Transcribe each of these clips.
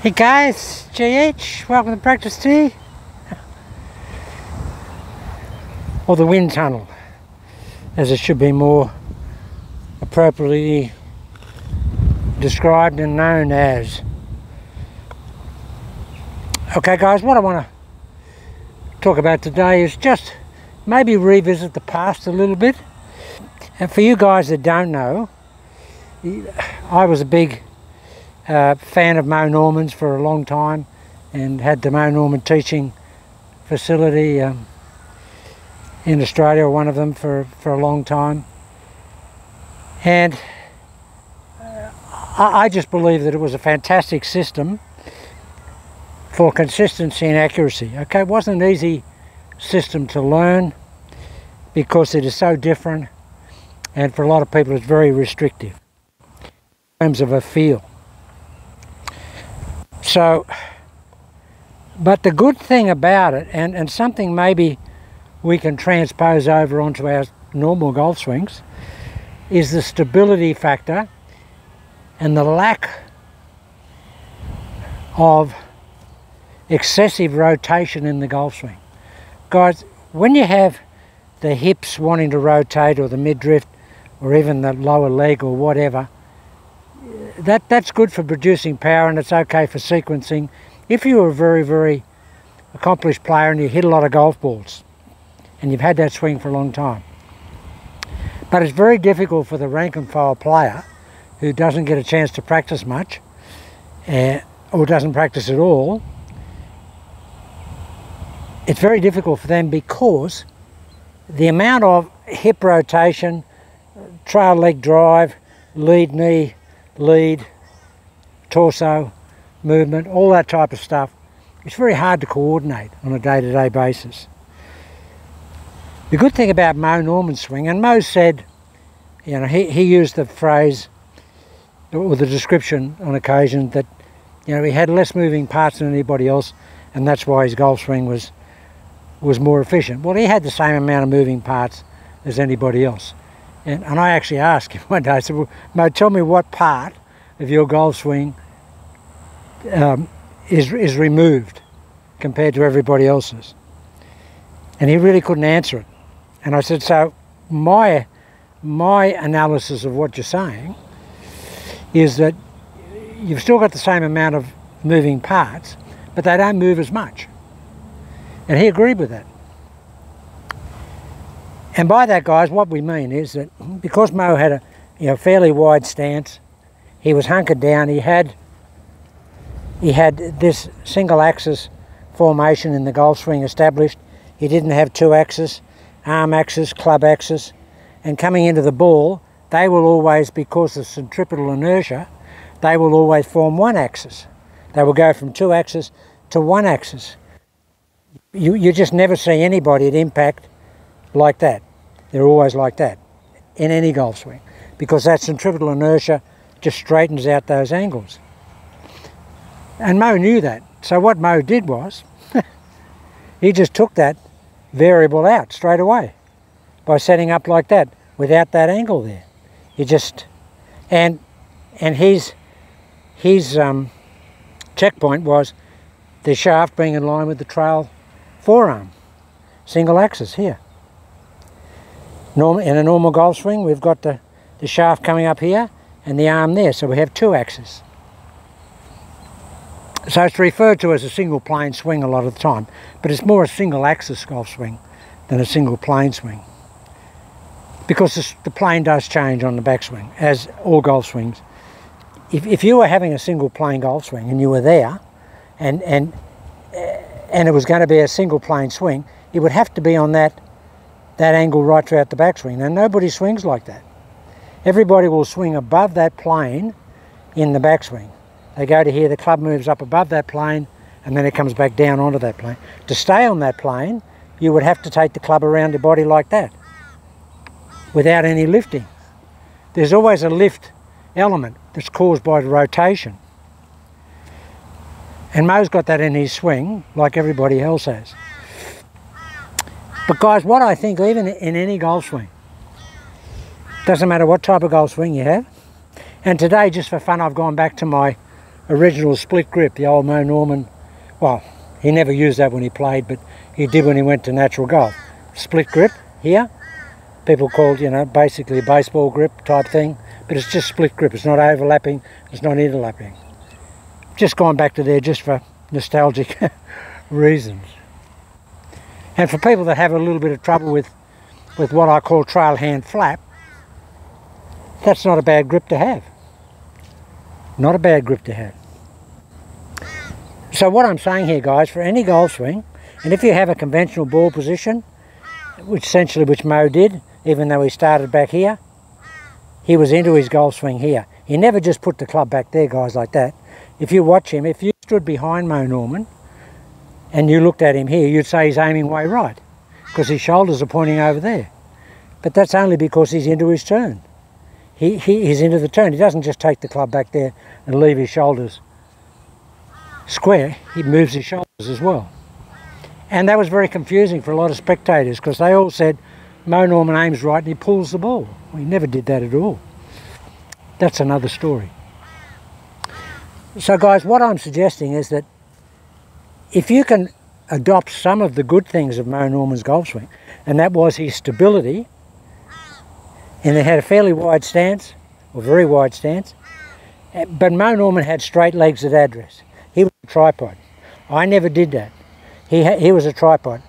Hey guys, JH, welcome to Practice Tee. Or the wind tunnel, as it should be more appropriately described and known as. Okay guys, what I want to talk about today is just maybe revisit the past a little bit. And for you guys that don't know, I was a big uh, fan of Moe Norman's for a long time and had the Moe Norman teaching facility um, in Australia, one of them for, for a long time. And uh, I, I just believe that it was a fantastic system for consistency and accuracy. Okay, it wasn't an easy system to learn because it is so different and for a lot of people it's very restrictive in terms of a feel. So, but the good thing about it, and, and something maybe we can transpose over onto our normal golf swings, is the stability factor and the lack of excessive rotation in the golf swing. Guys, when you have the hips wanting to rotate or the midriff or even the lower leg or whatever, that that's good for producing power and it's okay for sequencing. If you're a very very accomplished player and you hit a lot of golf balls and you've had that swing for a long time but it's very difficult for the rank and file player who doesn't get a chance to practice much uh, or doesn't practice at all it's very difficult for them because the amount of hip rotation trail leg drive lead knee lead, torso, movement, all that type of stuff. It's very hard to coordinate on a day-to-day -day basis. The good thing about Moe Norman's swing, and Moe said, you know, he, he used the phrase or the description on occasion that, you know, he had less moving parts than anybody else and that's why his golf swing was was more efficient. Well, he had the same amount of moving parts as anybody else. And, and I actually asked him one day, I said, well, Moe, tell me what part of your golf swing um, is, is removed compared to everybody else's. And he really couldn't answer it. And I said, so my, my analysis of what you're saying is that you've still got the same amount of moving parts, but they don't move as much. And he agreed with that. And by that, guys, what we mean is that because Moe had a you know fairly wide stance, he was hunkered down. He had he had this single axis formation in the golf swing established. He didn't have two axes, arm axis, club axis, and coming into the ball, they will always, because of centripetal inertia, they will always form one axis. They will go from two axes to one axis. You, you just never see anybody at impact like that. They're always like that in any golf swing because that centripetal inertia just straightens out those angles. And Moe knew that. So what Moe did was he just took that variable out straight away by setting up like that without that angle there. He just and and his his um, checkpoint was the shaft being in line with the trail forearm, single axis here normal, in a normal golf swing, we've got the, the shaft coming up here and the arm there, so we have two axes. So it's referred to as a single plane swing a lot of the time, but it's more a single axis golf swing than a single plane swing. Because this, the plane does change on the backswing, as all golf swings. If, if you were having a single plane golf swing and you were there, and, and, and it was going to be a single plane swing, it would have to be on that that angle right throughout the backswing. Now nobody swings like that. Everybody will swing above that plane in the backswing. They go to here, the club moves up above that plane and then it comes back down onto that plane. To stay on that plane, you would have to take the club around your body like that without any lifting. There's always a lift element that's caused by the rotation. And Moe's got that in his swing like everybody else has. But guys, what I think, even in any golf swing, doesn't matter what type of golf swing you have, and today, just for fun, I've gone back to my original split grip, the old Moe Norman. Well, he never used that when he played, but he did when he went to natural golf. Split grip here. People called, you know, basically a baseball grip type thing, but it's just split grip. It's not overlapping, it's not interlapping. Just gone back to there just for nostalgic reasons. And for people that have a little bit of trouble with, with what I call trail hand flap, that's not a bad grip to have. Not a bad grip to have. So what I'm saying here guys, for any golf swing, and if you have a conventional ball position, which essentially which Moe did, even though he started back here, he was into his golf swing here. He never just put the club back there, guys, like that. If you watch him, if you stood behind Moe Norman and you looked at him here, you'd say he's aiming way right because his shoulders are pointing over there. But that's only because he's into his turn. He, he, he's into the turn. He doesn't just take the club back there and leave his shoulders square. He moves his shoulders as well. And that was very confusing for a lot of spectators because they all said Moe Norman aims right and he pulls the ball. Well, he never did that at all. That's another story. So guys, what I'm suggesting is that if you can adopt some of the good things of Moe Norman's golf swing, and that was his stability, and he had a fairly wide stance, or very wide stance, eh, but Moe Norman had straight legs at address. He was a tripod. I never did that. He, he was a tripod.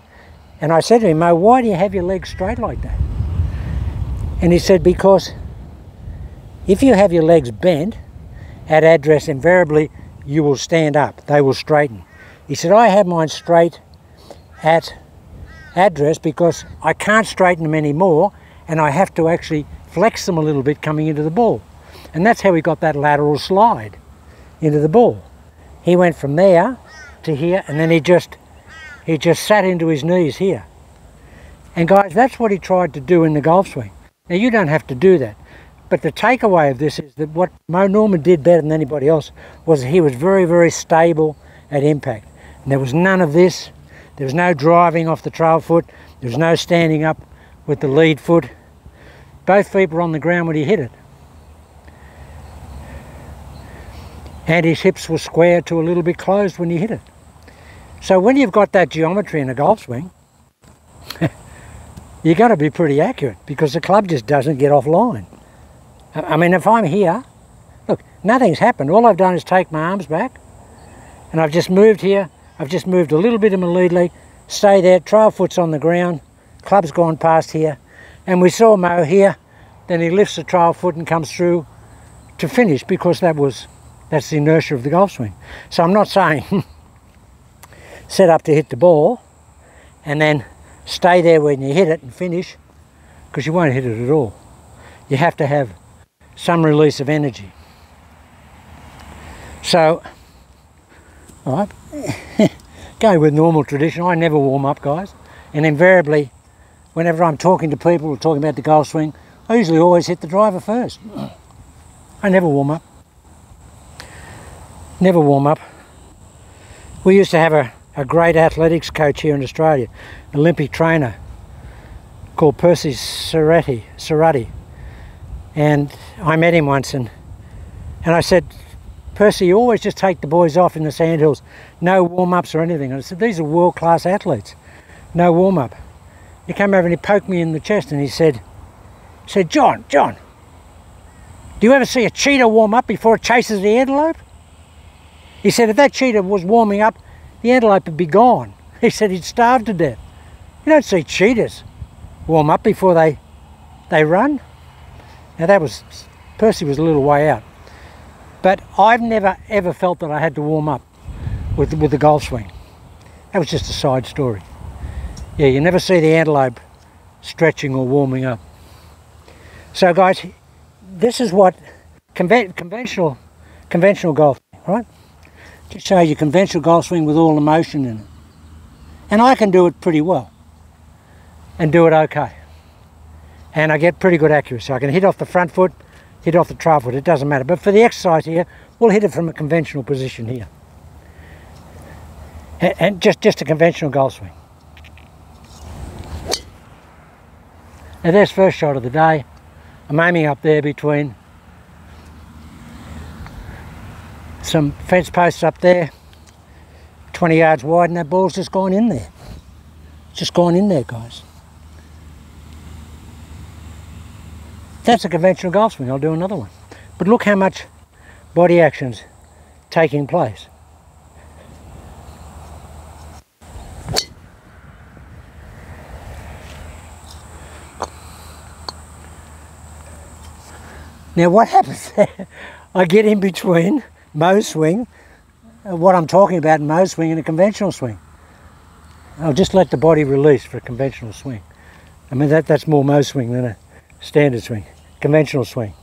And I said to him, Moe, why do you have your legs straight like that? And he said, because if you have your legs bent at address, invariably you will stand up. They will straighten. He said, I have mine straight at address because I can't straighten them anymore and I have to actually flex them a little bit coming into the ball. And that's how he got that lateral slide into the ball. He went from there to here and then he just he just sat into his knees here. And guys, that's what he tried to do in the golf swing. Now you don't have to do that. But the takeaway of this is that what Moe Norman did better than anybody else was he was very, very stable at impact. And there was none of this. There was no driving off the trail foot. There was no standing up with the lead foot. Both feet were on the ground when he hit it. And his hips were square to a little bit closed when he hit it. So when you've got that geometry in a golf swing, you've got to be pretty accurate because the club just doesn't get offline. I mean, if I'm here, look, nothing's happened. All I've done is take my arms back and I've just moved here. I've just moved a little bit of my lead leg, stay there, trail foot's on the ground, club's gone past here, and we saw Moe here, then he lifts the trail foot and comes through to finish because that was, that's the inertia of the golf swing. So I'm not saying set up to hit the ball and then stay there when you hit it and finish because you won't hit it at all. You have to have some release of energy. So, all right, go with normal tradition. I never warm up, guys. And invariably, whenever I'm talking to people talking about the golf swing, I usually always hit the driver first. I never warm up. Never warm up. We used to have a a great athletics coach here in Australia, Olympic trainer called Percy Cerutty. Cerutty. And I met him once and, and I said, Percy, you always just take the boys off in the sandhills, no warm-ups or anything. And I said, these are world-class athletes, no warm-up. He came over and he poked me in the chest and he said, said, John, John, do you ever see a cheetah warm up before it chases the antelope? He said, if that cheetah was warming up, the antelope would be gone. He said he'd starve to death. You don't see cheetahs warm up before they they run. Now that was Percy was a little way out. But I've never ever felt that I had to warm up with with the golf swing. That was just a side story. Yeah, you never see the antelope stretching or warming up. So guys, this is what conven conventional conventional golf, right? to show you conventional golf swing with all the motion in it. And I can do it pretty well and do it okay. And I get pretty good accuracy. I can hit off the front foot, hit off the trail foot, it doesn't matter. But for the exercise here, we'll hit it from a conventional position here. And just, just a conventional golf swing. Now there's first shot of the day. I'm aiming up there between some fence posts up there, 20 yards wide, and that ball's just gone in there. Just gone in there, guys. That's a conventional golf swing. I'll do another one. But look how much body action's taking place. Now what happens there? I get in between Moe's swing, uh, what I'm talking about Moe's swing and a conventional swing. I'll just let the body release for a conventional swing. I mean that that's more Moe's swing than a standard swing, conventional swing.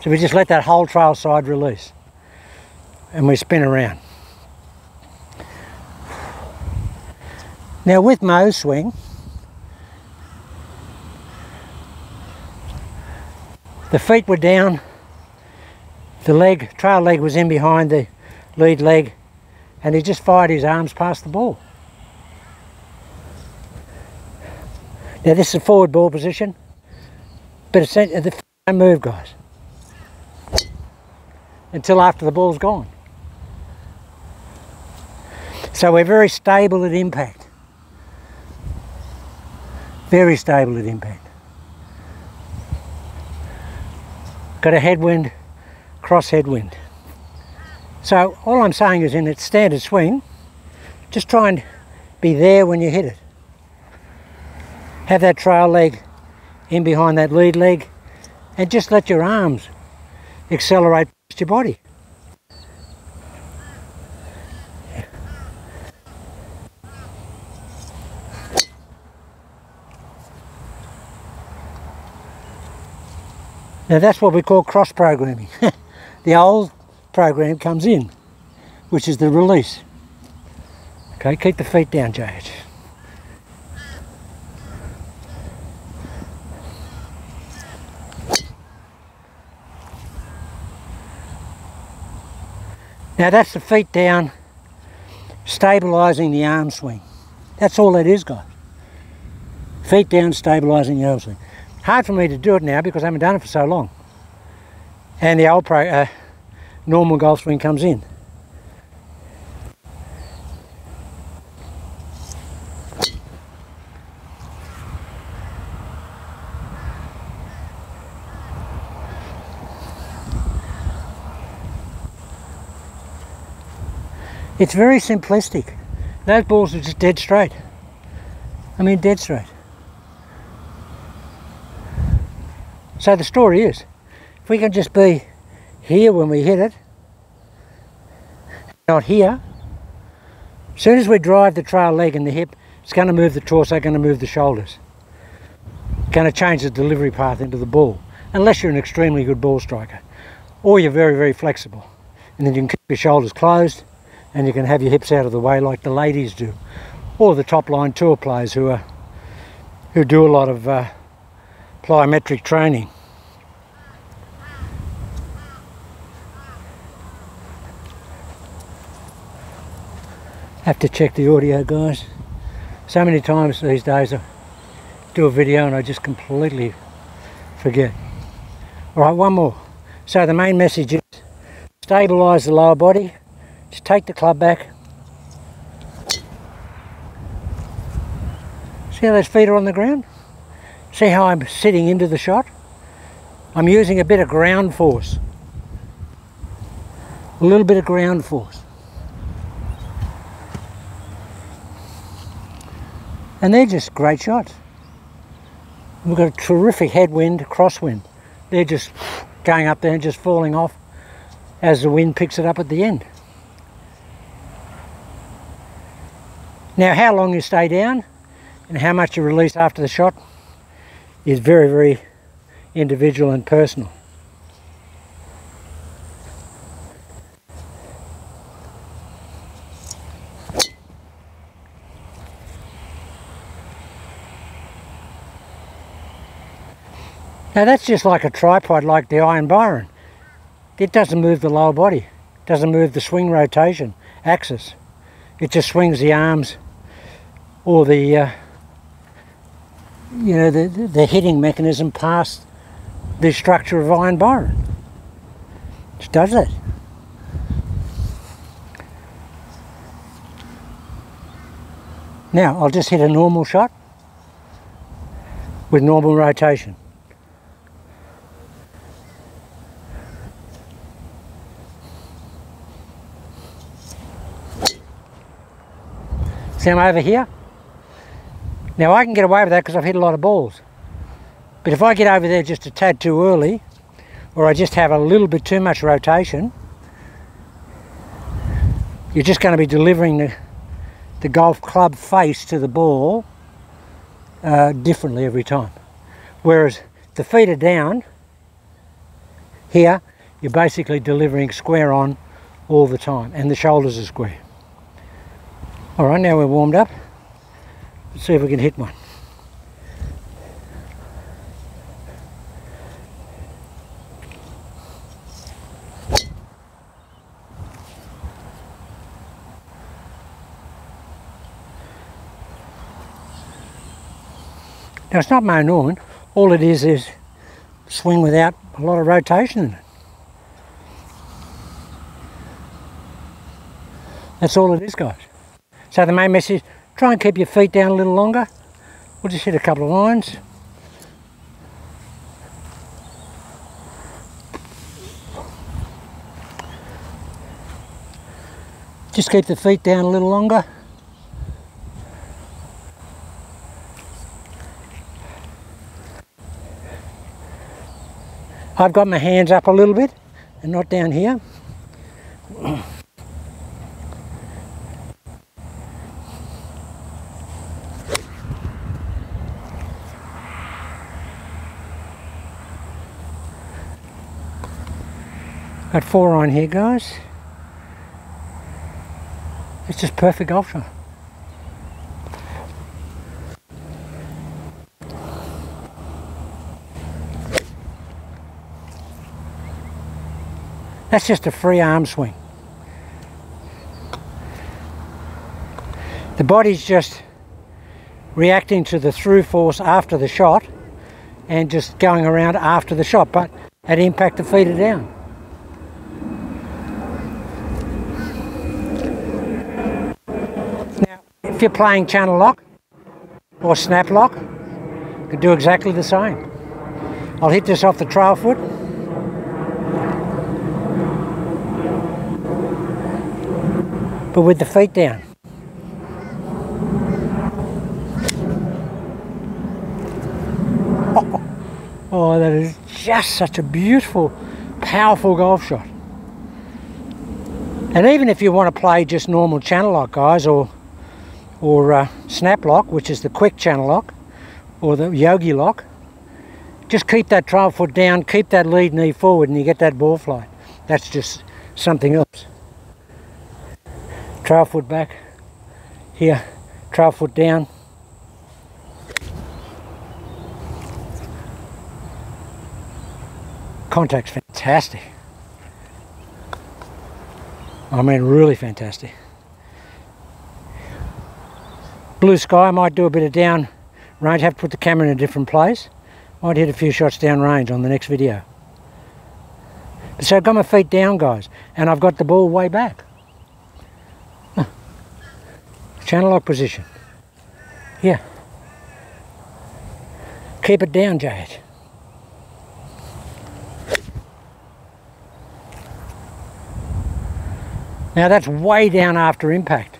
So we just let that whole trail side release and we spin around. Now with Moe's swing, the feet were down, the leg, trail leg was in behind the lead leg and he just fired his arms past the ball. Now this is a forward ball position, but it's the move guys until after the ball's gone. So we're very stable at impact. Very stable at impact. got a headwind, cross headwind. So all I'm saying is in its standard swing, just try and be there when you hit it. Have that trail leg in behind that lead leg and just let your arms accelerate your body. Now that's what we call cross programming. the old program comes in, which is the release. Okay, keep the feet down, JH. Now that's the feet down, stabilising the arm swing. That's all that is, guys. Feet down, stabilising the arm swing. Hard for me to do it now because I haven't done it for so long. And the old pro, uh, normal golf swing comes in. It's very simplistic. Those balls are just dead straight. I mean, dead straight. So the story is, if we can just be here when we hit it, not here, as soon as we drive the trail leg and the hip, it's going to move the torso, going to move the shoulders. Going to change the delivery path into the ball, unless you're an extremely good ball striker. Or you're very, very flexible. And then you can keep your shoulders closed and you can have your hips out of the way like the ladies do. Or the top line tour players who are who do a lot of uh, plyometric training. Have to check the audio guys. So many times these days I do a video and I just completely forget. Alright, one more. So the main message is stabilise the lower body, take the club back. See how those feet are on the ground? See how I'm sitting into the shot? I'm using a bit of ground force. A little bit of ground force. And they're just great shots. We've got a terrific headwind, crosswind. They're just going up there and just falling off as the wind picks it up at the end. Now how long you stay down and how much you release after the shot is very, very individual and personal. Now that's just like a tripod like the Iron Byron. It doesn't move the lower body, it doesn't move the swing rotation axis. It just swings the arms or the uh, you know, the, the mechanism past the structure of Iron Byron. Just does that. Now I'll just hit a normal shot with normal rotation. See over here? Now I can get away with that because I've hit a lot of balls. But if I get over there just a tad too early, or I just have a little bit too much rotation, you're just going to be delivering the the golf club face to the ball uh, differently every time. Whereas the feet are down, here you're basically delivering square on all the time and the shoulders are square. Alright, now we're warmed up. Let's see if we can hit one. Now it's not Moe Norman, all it is is swing without a lot of rotation in it. That's all it is guys. So the main message, try and keep your feet down a little longer. We'll just hit a couple of lines. Just keep the feet down a little longer. I've got my hands up a little bit and not down here. Got four on here guys. It's just perfect shot. That's just a free arm swing. The body's just reacting to the through force after the shot and just going around after the shot, but at impact the feet are down. Now, if you're playing channel lock or snap lock, you can do exactly the same. I'll hit this off the trail foot. but with the feet down. Oh, oh, that is just such a beautiful, powerful golf shot. And even if you want to play just normal channel lock, guys, or or uh, snap lock, which is the quick channel lock, or the yogi lock, just keep that trail foot down, keep that lead knee forward, and you get that ball flight. That's just something else. Trail foot back. Here trail foot down. Contact's fantastic. I mean really fantastic blue sky I might do a bit of down range have to put the camera in a different place might hit a few shots down range on the next video so I've got my feet down guys and I've got the ball way back channel lock position. Yeah. Keep it down, Jade. Now that's way down after impact.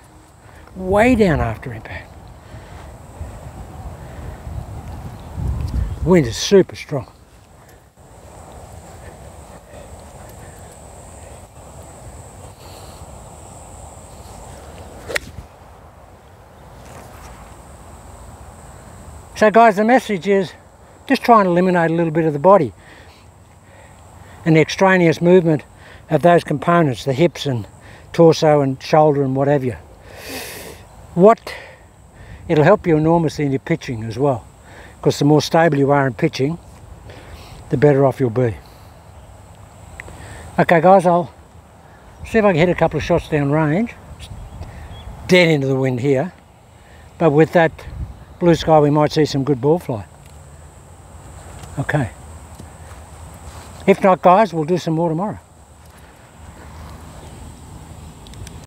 Way down after impact. Wind is super strong. So guys, the message is just try and eliminate a little bit of the body and the extraneous movement of those components, the hips and torso and shoulder and what have you. What, it'll help you enormously in your pitching as well because the more stable you are in pitching, the better off you'll be. Okay guys, I'll see if I can hit a couple of shots down range. Dead into the wind here, but with that blue sky we might see some good ball fly. Okay. If not guys, we'll do some more tomorrow.